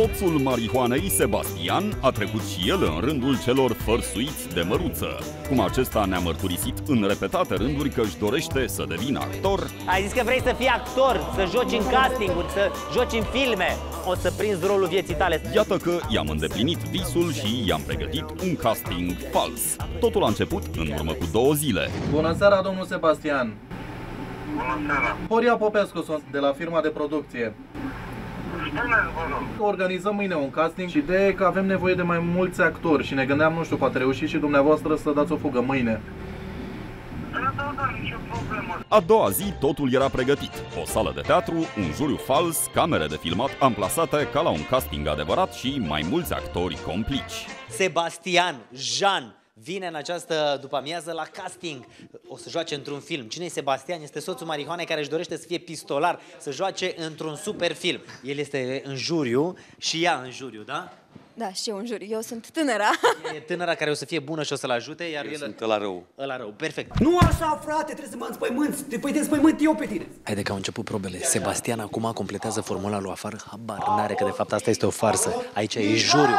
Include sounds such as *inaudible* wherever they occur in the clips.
Soțul marihuanei, Sebastian, a trecut și el în rândul celor fărsuiți de măruță. Cum acesta ne-a mărturisit în repetate rânduri că își dorește să devină actor. Ai zis că vrei să fii actor, să joci în castinguri, să joci în filme. O să prinzi rolul vieții tale. Iată că i-am îndeplinit visul și i-am pregătit un casting fals. Totul a început în urmă cu două zile. Bună seara, domnul Sebastian. Bună seara. Horia Popescu sunt de la firma de producție. Spuneți, vă rog. Organizăm mâine un casting și ideea e că avem nevoie de mai mulți actori și ne gândeam, nu știu, poate reuși și dumneavoastră să dați o fugă mâine. Da, da, da, nicio problemă. A doua zi totul era pregătit. O sală de teatru, un juriu fals, camere de filmat amplasate ca la un casting adevărat și mai mulți actori complici. Sebastian, Jean, vine în această după-amiază la casting. O să joace într-un film. Cine e Sebastian? Este soțul marihuanei care își dorește să fie pistolar, să joace într-un super film. El este în juriu și ea în juriu, da? Da, și eu în juriu. Eu sunt tânăra. E tânăra care o să fie bună și o să-l ajute, iar Eu el... sunt la rău. Ăla rău, perfect. Nu așa, frate, trebuie să mă înspăimânți. Te păi te înspăimânt eu pe tine. Haide că au început probele. Sebastian acum completează formula lui afară. Habar n-are că de fapt asta este o farsă. Aici e juriu.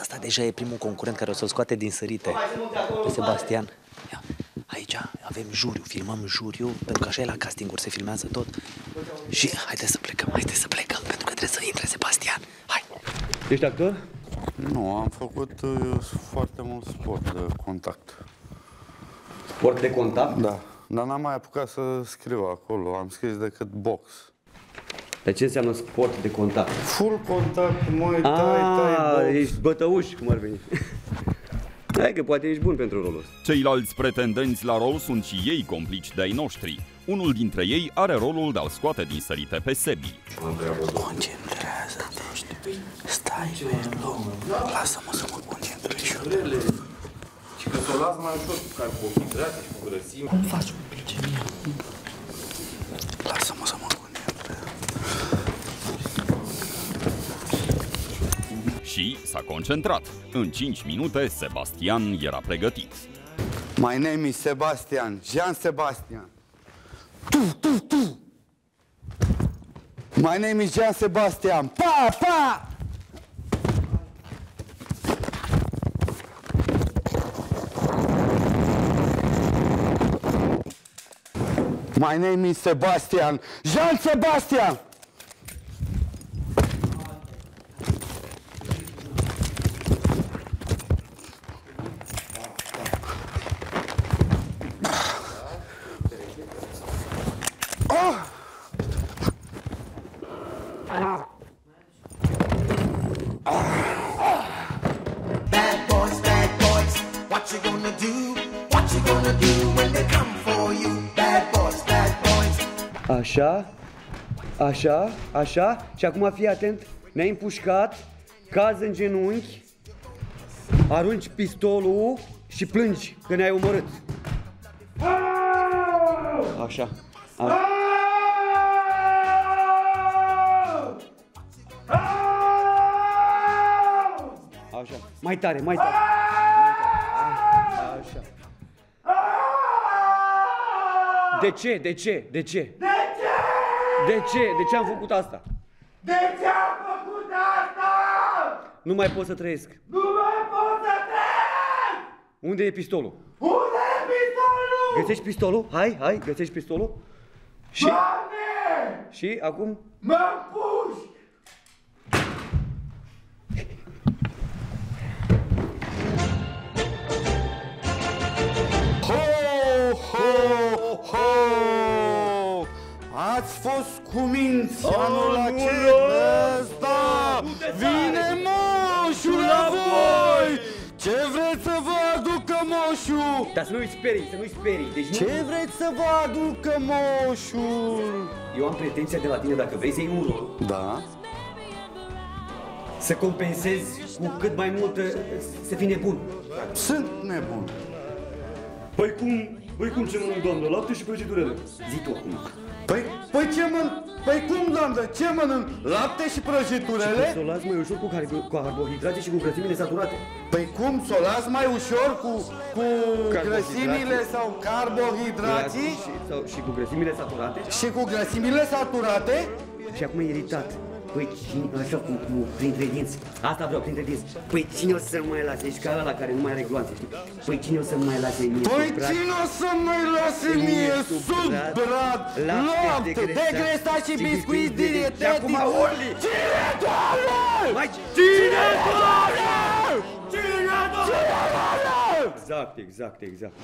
Asta deja e primul concurent care o să-l scoate din sărite. Pe Sebastian. Ia. Aici avem juriu, filmăm juriu, pentru că așa e la castinguri, se filmează tot. Și haide să plecăm, haide să plecăm, pentru că trebuie să intre Sebastian. Hai! Ești actor? Nu, am făcut uh, foarte mult sport de contact. Sport de contact? Da. Dar n-am mai apucat să scriu acolo. Am scris decât box. Dar ce înseamnă sport de contact? Full contact, măi, tai, Ah, tai, box. ești bătăuș, cum ar veni. *laughs* Hai că poate ești bun pentru rolul ăsta. Ceilalți pretendenți la rol sunt și ei complici de-ai noștri. Unul dintre ei are rolul de a-l scoate din sărite pe Sebi. Concentrează-te. Stai pe loc. Lasă-mă să mă concentrez și eu. Și că să o las mai ușor cu carbohidrate și cu grăsimi. Cum faci cu glicemia? Lasă-mă să mă concentrez. Și s-a concentrat. În 5 minute, Sebastian era pregătit. My name is Sebastian, Jean Sebastian. Tu, tu, tu. My name is Jean Sebastian. Pa, pa! My name is Sebastian. Jean Sebastian! Așa, așa, așa. Și acum fii atent. Ne-ai împușcat, cazi în genunchi, arunci pistolul și plângi că ne-ai omorât. Așa. A- Așa. Mai tare, mai tare. Așa. De ce? De ce? De ce? De ce? De ce? De ce am făcut asta? De ce am făcut asta? Nu mai pot să trăiesc. Nu mai pot să trec! Unde e pistolul? Unde e pistolul? Găsești pistolul? Hai, hai, găsești pistolul. Și, Doamne! și acum Mă puși! Ho, ho, ho! Ați fost cuminți anul acesta! Vine moșul la voi! Ce vreți să vă aducă moșul? Dar să nu-i sperii, să nu-i sperii. Deci nu... Ce vreți să vă aducă moșul? Eu am pretenția de la tine, dacă vrei să iei un rol, Da? să compensezi cu cât mai mult, uh, să fii nebun. Sunt nebun. Păi cum, păi cum ce mănânc, doamnă, lapte și prăjiturele? Zi tu acum. Păi, păi ce mănânc? Păi cum, doamnă, ce mănânc? Lapte și prăjiturele? Să o las mai ușor cu, carbo- cu carbohidrate și cu grăsimile saturate. Păi cum, să o las mai ușor cu, cu grăsimile sau carbohidrații Și, sau, și cu grăsimile saturate. și cu grăsimile saturate? Și acum e iritat. Păi cine, așa cu, cu, printre dinți. Asta vreau, printre dinți. Păi cine o să mai lase? Ești ca ăla care nu mai are gloanțe, știi? Păi cine o să mai lase mie Păi sub brad? cine o să mai lase mie sub brad lapte, degrestat și biscuiți Și dietetic? acum urli! Cine, doamne? Mai cine, Doamne? Cine, doamne? Exact, exact, exact.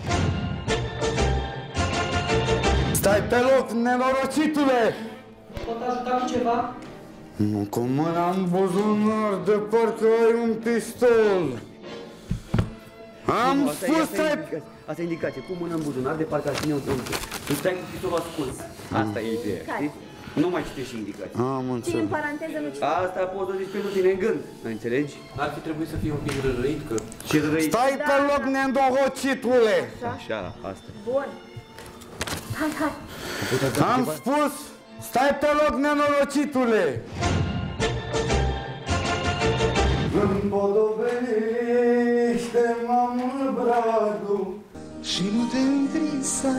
Stai pe loc, nenorocitule! Pot ajuta cu ceva? Nu, cu mâna în buzunar de parcă ai un pistol. Am Asta e- spus asta e stai... indicație. Asta e indicație. Cu mâna în buzunar de parcă ar fi neutru. Tu stai cu pistolul ascuns. Asta e ideea, Care? știi? Nu mai citești și indicații. Am Cine în înțeles. paranteză nu citește. Asta poți să zici pentru tine în gând. Mai înțelegi? Ar fi trebuit să fie un pic rărăit, că Ce răi. Stai pe Da, loc, da. neîndorocitule! Așa, asta. Bun. Hai, hai. Am spus, stai pe loc, nenorocitule! Îmi podobește, mamă, bradu Și nu te îngrisa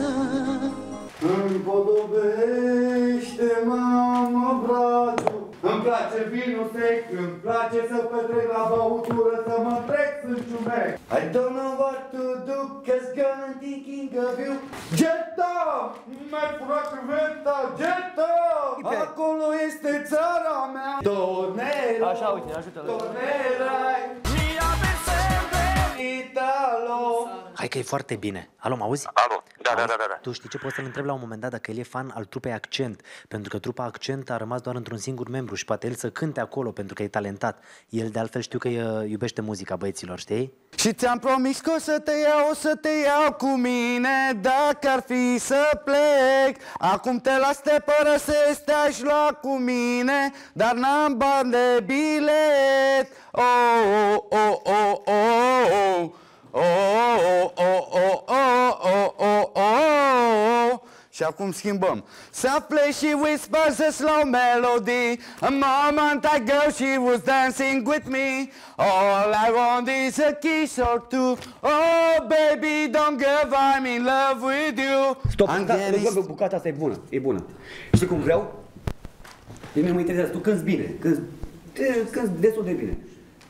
Îmi podobește, mamă, bradu Îmi place vinul sec, îmi place să petrec la băutură, să mă trec în ciumec I don't know what to do, cause girl I'm thinking of you Geta! Mi-ai furat creveta, Geta! Acolo este țara mea Tornero Așa, uite, ajută-l. Tornera Mia per sempre Italo Hai că e foarte bine. Alo, mă auzi? Alo, da, da, da, da, da. Tu știi ce poți să-l întreb la un moment dat dacă el e fan al trupei Accent, pentru că trupa Accent a rămas doar într-un singur membru și poate el să cânte acolo pentru că e talentat. El de altfel știu că uh, iubește muzica băieților, știi? Și ți-am promis că o să te iau, o să te iau cu mine Dacă ar fi să plec Acum te las, te părăsesc, te-aș lua cu mine Dar n-am bani de bilet Oh, oh, oh, oh, oh, oh Oh, oh, oh, oh, oh, oh, oh, oh și acum schimbăm Soft play, she whispers a slow melody A moment ago she was dancing with me All I want is a kiss or two Oh baby, don't give, I'm in love with you Stop, I'm da, getting- bă, bucata asta e bună, e bună. Știi cum vreau? Pe mine mă interesează, tu cânti bine, cânti, te- cânti destul de bine.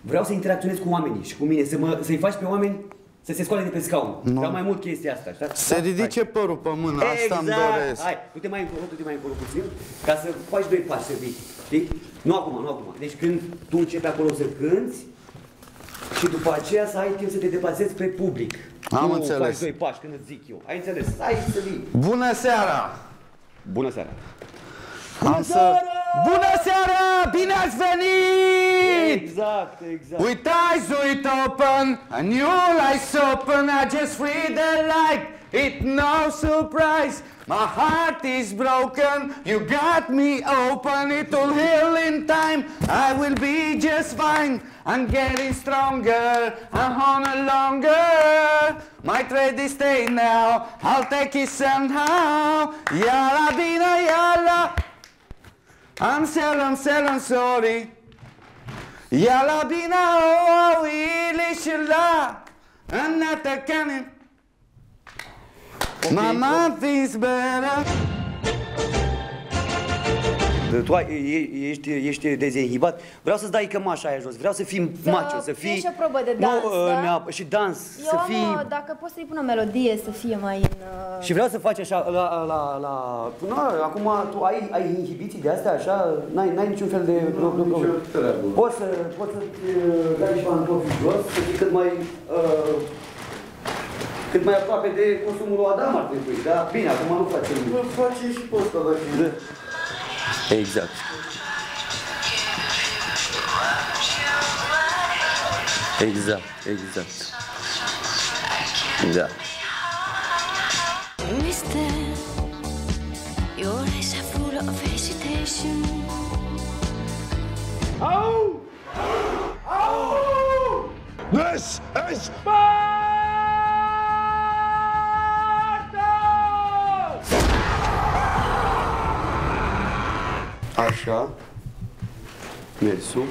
Vreau să interacționez cu oamenii și cu mine, să mă, să-i faci pe oameni să se scoale de pe scaun. Vreau mai mult chestia asta, știi? Se ridice părul pe mână, asta exact. îmi doresc Hai, du-te mai încolo, du-te mai încolo puțin, ca să faci doi pași să vii, știi? Nu acum, nu acum. Deci când tu începi acolo să cânti și după aceea să ai timp să te deplasezi pe public. Am nu înțeles. faci doi pași când îți zic eu. Ai înțeles? Hai să vii. Bună seara! Bună seara! Am să... Bună seara! Bine ați venit! Exact, exact. With eyes wide open, a new light's open, I just free the light. It no surprise, my heart is broken. You got me open, it'll heal in time. I will be just fine. I'm getting stronger, I'm on a longer. My thread is stay now, I'll take it somehow. Yalla bina yalla. I'm sad, I'm sad, I'm sorry يلا بينا ليش لا أنا تكلم ماما فيس better. Tu ai, e- ești, ești dezinhibat. Vreau să-ți dai cămașa aia jos. Vreau să fii macho, să fii... fie și o probă de nu, dans, uh, da? nea- și dans, Eu să am, fii... uh, dacă poți să-i pun o melodie să fie mai în... uh, Și vreau să faci așa, la, la, la... Până, acum tu ai, ai inhibiții de astea, așa, n-ai, n-ai niciun fel de pro- pro- problemă. Poți să, poți să uh, dai și pantofii jos, să fii cât mai... Uh, cât mai aproape de consumul lui Adam ar trebui, da? Bine, acum nu facem... Vă face și pe ăsta dacă Exact. Exact, exact. Da. Mister, your eyes are full of hesitation. Oh! Oh! This is Așa. Mersul.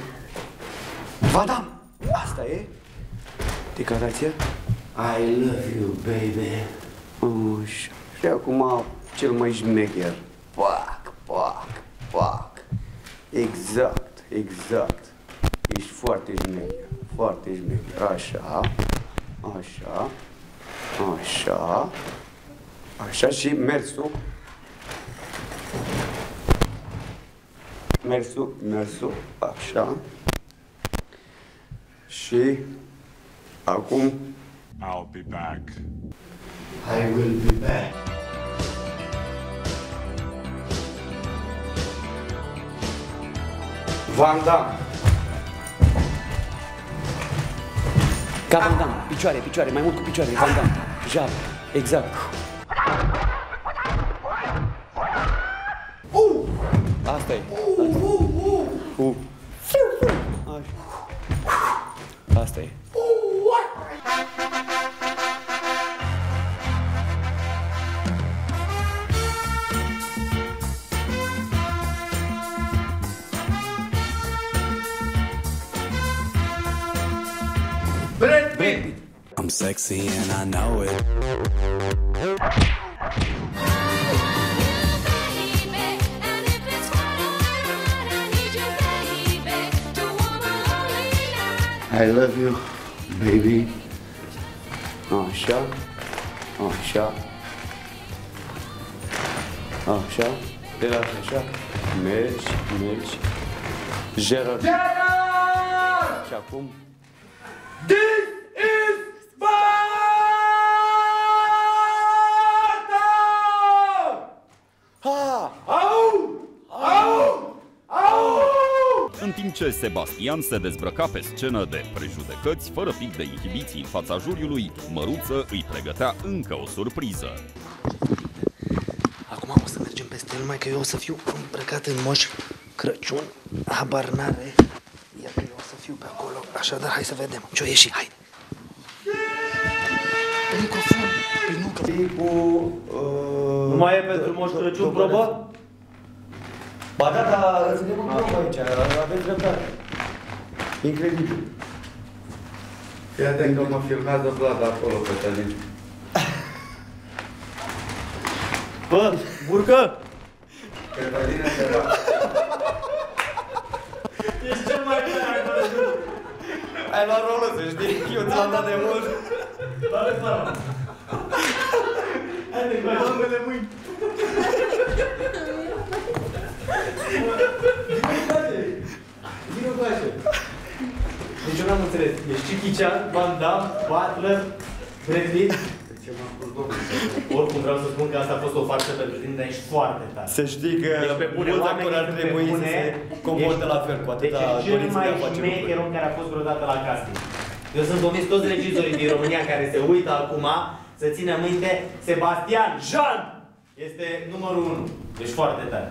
Vadam! Asta e? Declarația? I love you, baby. Așa. Și acum cel mai șmecher. Pac, pac, pac. Exact, exact. Ești foarte șmecher, foarte șmecher. Așa, așa, așa, așa și mersul. Mersul, mersul, așa. Și acum I'll be back. I will be back. Van Damme. Ca Van Damme. Picioare, picioare, mai mult cu picioare. Van Damme. Jab. Exact. I'm sexy and I know it. I love you, baby. Așa. Așa. Așa. Te lași așa. Mergi, mergi. Gerard. Gerard! Și acum This is Sparta! Ha! Au! Au! Au! În timp ce Sebastian se dezbrăca pe scenă de prejudecăți, fără pic de inhibiții în fața juriului, Măruță îi pregătea încă o surpriză. Acum o să mergem peste el, numai că eu o să fiu îmbrăcat în moș Crăciun, habar n-are. Iar că eu o să fiu pe acolo. Așadar, hai să vedem. Ce-o ieși, hai. Pe microfon, pe nucă. Cu... Uh, Nu mai e pentru Moș Crăciun probă? Ba da, dar suntem în probă aici, aveți dreptate. Incredibil. Fii atent că mă filmează Vlad acolo pe tălin. Bă, burcă! Cătăline te va. Ești cel mai tare acolo. Ai luat rolul, să știi, eu ți-l-am dat de mult. Hai, cu ambele mâini. Vino cu așa. Deci eu n-am înțeles. Ești Jackie Chan, Van Damme, Butler, Brad Pitt. Oricum vreau să spun că asta a fost o farsă pentru tine, dar ești foarte tare. Să știi că Deci pe bune, mulți oamenii actori ar sunt pe trebui să bune, se comporte ești- la fel, cu atâta Deci ești cel dorință mai de a face lucruri. șmecher om care a fost vreodată la casting. Eu sunt convins toți regizorii din România care se uită acum să țină minte Sebastian Jean este numărul 1. Ești foarte tare.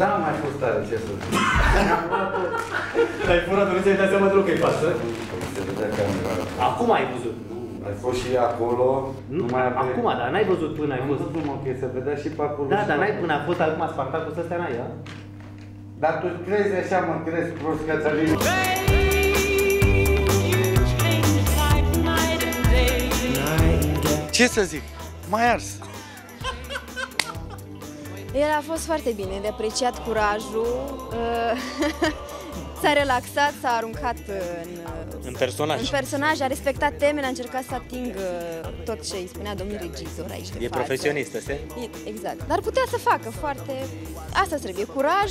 Da, am mai fost tare, ce să zic. Ai furat, nu ți-ai dat seama deloc că e față. Se vedea camera. Acum ai văzut. Ai fost și acolo. Nu mai aveai... Acum, dar n-ai văzut până ai Am fost. văzut, mă, că se vedea și pe acolo. Da, și dar pe n-ai acolo. până a fost acum Spartacus ăsta n-ai, da? Dar tu crezi așa, mă, crezi prost că ți-a venit. Ce să zic? Mai ars. El a fost foarte bine, de apreciat curajul, uh, *laughs* s-a relaxat, s-a aruncat în, uh, În personaj. în personaj, a respectat temele, a încercat să atingă tot ce îi spunea domnul regizor aici de E față. profesionistă, se? E- Exact. Dar putea să facă foarte... Asta trebuie, curaj,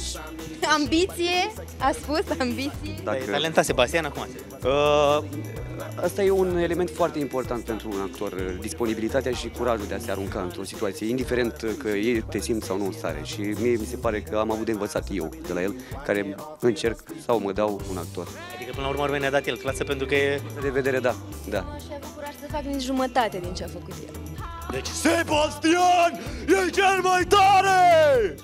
ambiție, a spus, ambiție. Dacă... E talentat Sebastian acum. Uh, Asta e un element foarte important pentru un actor, disponibilitatea și curajul de a se arunca într-o situație, indiferent că ei te simt sau nu în stare. Și mie mi se pare că am avut de învățat eu de la el, care încerc sau mă dau un actor. adică până la urmă ne-a dat el clasă pentru că e... De vedere, da, da. Și a avut curaj să facă nici jumătate din ce a făcut el. Deci Sebastian e cel mai tare!